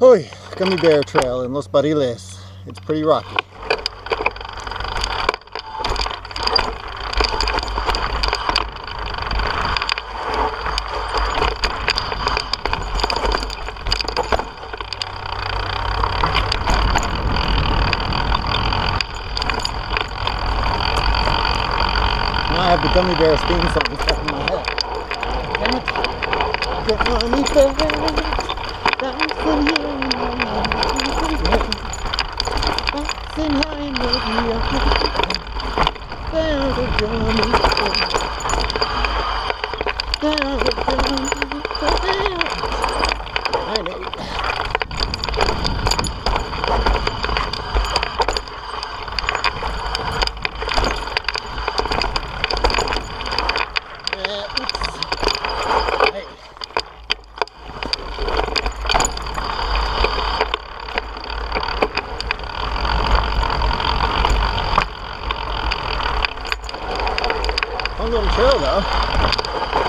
Hoi, Gummy Bear Trail in Los Barriles. It's pretty rocky. Now I have the Gummy Bears theme song stuck in my head. Damn it. Gummy Bears, dancing here in the Dancing high in the They're the Gummy Bears. They're the Gummy Bears. I know. Uh, oops. Hey. Fun little trail though.